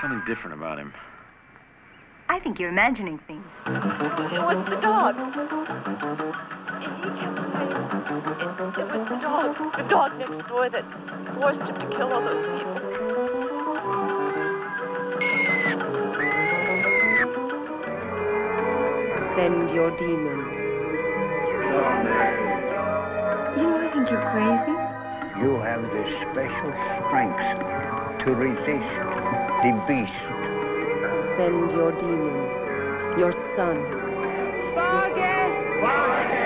something different about him. I think you're imagining things. It was the dog. He kept saying it, it was the dog, the dog next door that forced him to kill all those people. Send your demon. You know, I think you're crazy. You have the special strength to resist the beast. Send your demon, your son. Vargas!